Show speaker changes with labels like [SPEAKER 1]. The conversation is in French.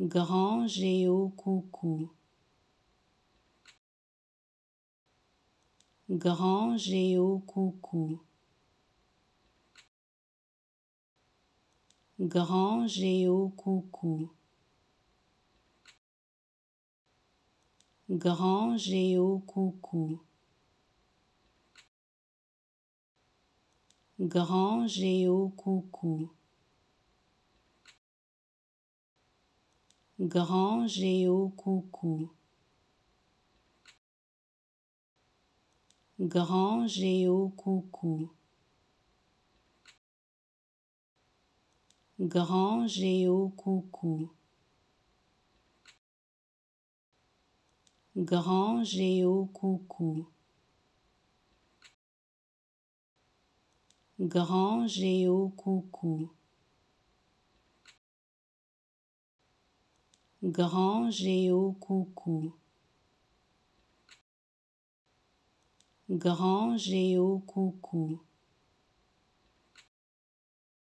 [SPEAKER 1] Grand géocoucou. Grand géocoucou. Grand géocoucou. Grand géocoucou. Grand géocoucou. Grand géocoucou. Grand géocoucou. Grand géocoucou. Grand géocoucou. Grand géocoucou. Grand géocoucou. Grand géocoucou.